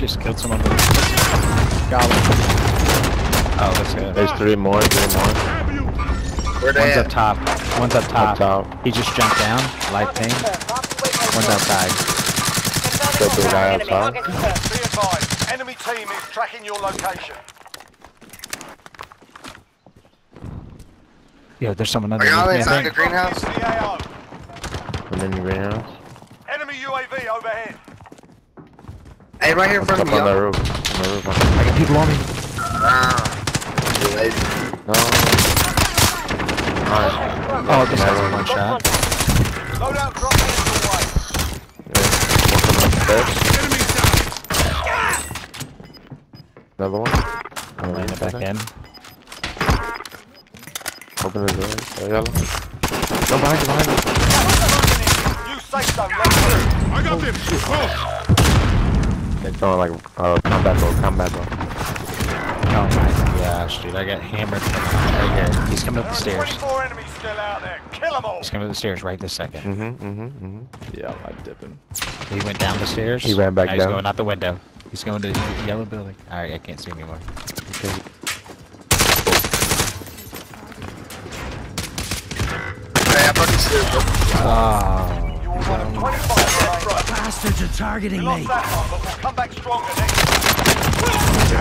just killed someone. But... Got him. Oh, that's good. There's three more, three more. Where they One's up top. One's up top. Up top. He just jumped down. Light ping. One's outside. Go to the guy outside. Be advised, enemy team is tracking your location. Yo, there's someone Are underneath y'all me. Inside the greenhouse? Is the AO. And then the greenhouse. Enemy UAV overhead. Hey, right here in front of me, the y'all. roof. On the roof. I got people on me. Ah. You lazy. the- No. Nice. Oh, this guy's one shot. Loadout drop headed. Yeah. One coming upstairs. Another one. I'm laying it back in. Open the door. Oh, yellow. Go behind you, behind you. New safe zone located. I got them. They're throwing like uh, combat bow, combat bow. Oh my gosh, dude. I got hammered from right here. He's coming up the stairs. 24 enemies still out there. Kill them all. He's coming up the stairs right this second. Mm-hmm, mm-hmm, mm-hmm. Yeah, I'm dipping. He went down the stairs. He ran back now He's going out the window. He's going to the yellow building. Alright, I can't see anymore. Okay. Hey, I fucking see it. Oh. Bastards are targeting me. that one, but we'll come back stronger next time.